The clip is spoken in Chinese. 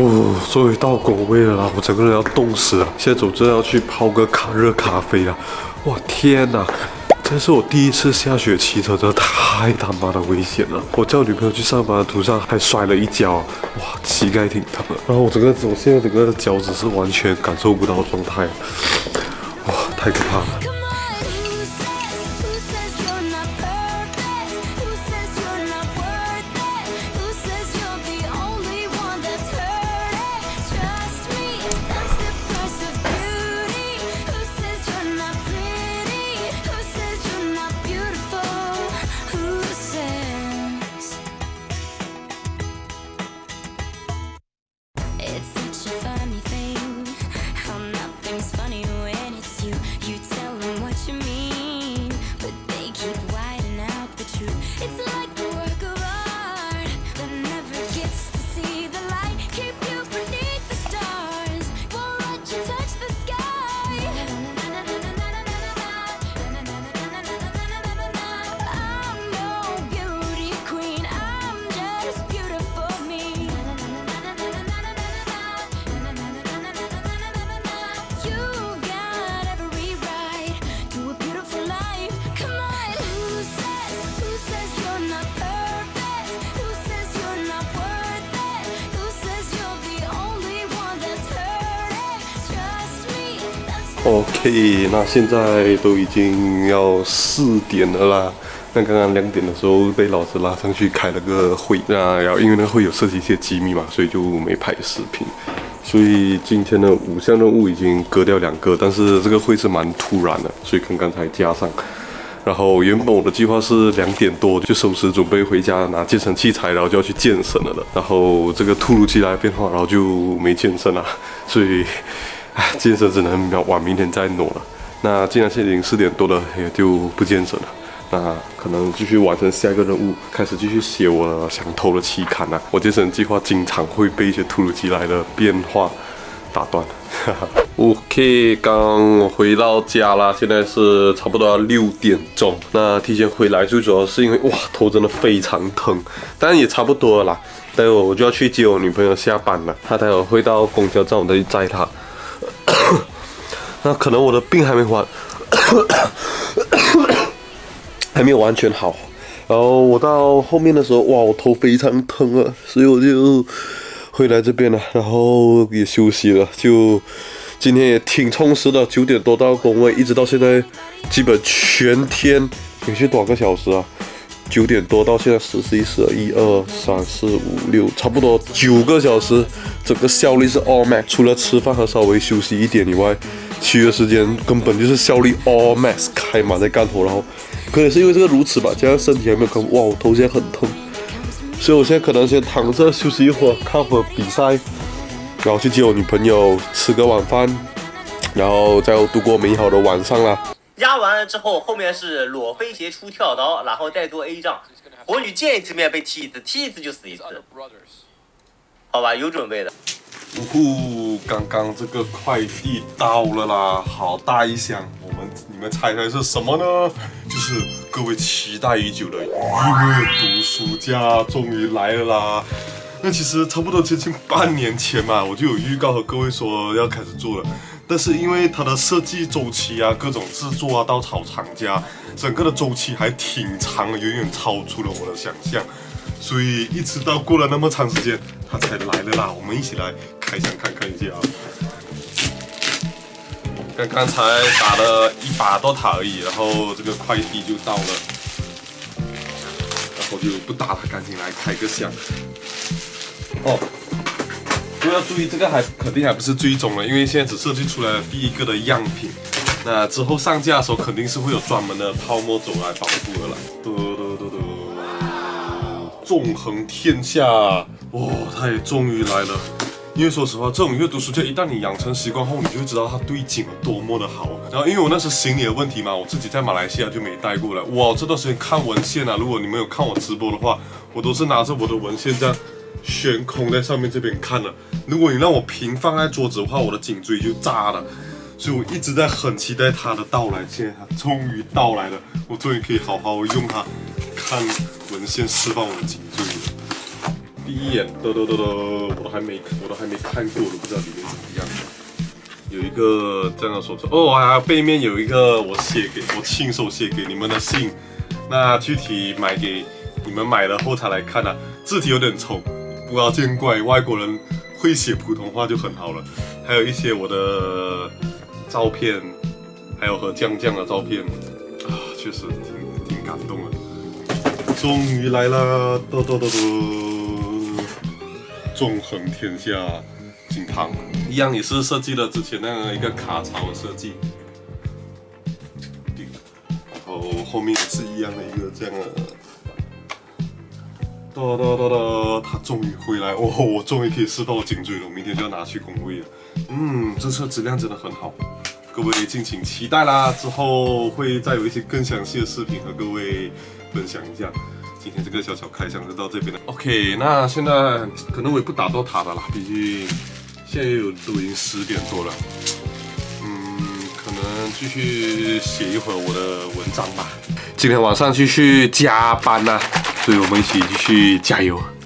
哦，终于到工位了！我整个人要冻死了。现在走着要去泡个卡热咖啡了。哇，天哪！这是我第一次下雪骑车，真的太他妈的危险了！我叫女朋友去上班的途上还摔了一跤，哇，膝盖挺疼的。然后我整个，我现在整个脚趾是完全感受不到状态，哇，太可怕了。OK，那现在都已经要四点了啦。那刚刚两点的时候被老师拉上去开了个会，那然后因为那个会有涉及一些机密嘛，所以就没拍视频。所以今天的五项任务已经割掉两个，但是这个会是蛮突然的，所以刚刚才加上。然后原本我的计划是两点多就收拾准备回家拿健身器材，然后就要去健身了的。然后这个突如其来的变化，然后就没健身了，所以。健身只能往明天再挪了。那既然现在已经四点多了，也就不健身了。那可能继续完成下一个任务，开始继续写我想偷的期刊啊。我健身计划经常会被一些突如其来的变化打断。OK，刚回到家了，现在是差不多要六点钟。那提前回来最主要是因为哇，头真的非常疼，但也差不多了啦。待会我就要去接我女朋友下班了，她待会会到公交站，我再去载她。那可能我的病还没完，还没有完全好。然后我到后面的时候，哇，我头非常疼啊，所以我就回来这边了，然后也休息了。就今天也挺充实的，九点多到工位，一直到现在，基本全天有些多少个小时啊？九点多到现在十、十一、十二、一二三四五六，差不多九个小时，整个效率是 all max。除了吃饭和稍微休息一点以外，其余的时间根本就是效率 all max 开满在干活。然后，可能是因为这个如此吧，加上身体还没有康复，哇，我头现在很疼，所以我现在可能先躺着休息一会儿，看会儿比赛，然后去接我女朋友，吃个晚饭，然后再度过美好的晚上啦。压完了之后，后面是裸飞鞋出跳刀，然后再做 A 仗。火女见一次面被踢一次，踢一次就死一次。好吧，有准备的。呜呼，刚刚这个快递到了啦，好大一箱。我们你们猜猜是什么呢？就是各位期待已久的阅读书家终于来了啦。那其实差不多接近半年前嘛，我就有预告和各位说要开始做了。但是因为它的设计周期啊，各种制作啊，到炒厂家，整个的周期还挺长，远远超出了我的想象，所以一直到过了那么长时间，它才来了啦。我们一起来开箱看看一下啊。刚刚才打了一把多塔而已，然后这个快递就到了，然后就不打了，赶紧来开个箱。哦。要注意，这个还肯定还不是最终了，因为现在只设计出来了第一个的样品。那之后上架的时候，肯定是会有专门的泡沫轴来保护的了。嘟嘟嘟嘟，纵横天下，哇，它也终于来了。因为说实话，这种阅读书架一旦你养成习惯后，你就会知道它对景有多么的好。然后，因为我那时行李的问题嘛，我自己在马来西亚就没带过来。哇，这段时间看文献啊，如果你们有看我直播的话，我都是拿着我的文献这样。悬空在上面这边看了，如果你让我平放在桌子的话，我的颈椎就炸了，所以我一直在很期待它的到来。现在它终于到来了，我终于可以好好用它看文献释放我的颈椎了。第一眼，都都都都，我都还没我都还没看过，我都不知道里面怎么样。有一个这样的手册哦，还有背面有一个我写给我亲手写给你们的信。那具体买给你们买了后才来看啊，字体有点丑，不要见怪。外国人会写普通话就很好了。还有一些我的照片，还有和酱酱的照片啊，确实挺挺感动的。终于来了，嘟嘟嘟嘟，纵横天下，金汤一样也是设计了之前那样一个卡槽的设计，然后后面也是一样的一个这样的，哒哒哒哒，他终于回来，哦，我终于可以试到颈椎了，我明天就要拿去工位了。嗯，这车质量真的很好，各位敬请期待啦，之后会再有一些更详细的视频和各位。分享一下，今天这个小小开箱就到这边了。OK，那现在可能我也不打到塔的啦，毕竟现在有都已经十点多了。嗯，可能继续写一会儿我的文章吧。今天晚上继续加班呐，所以我们一起继续加油。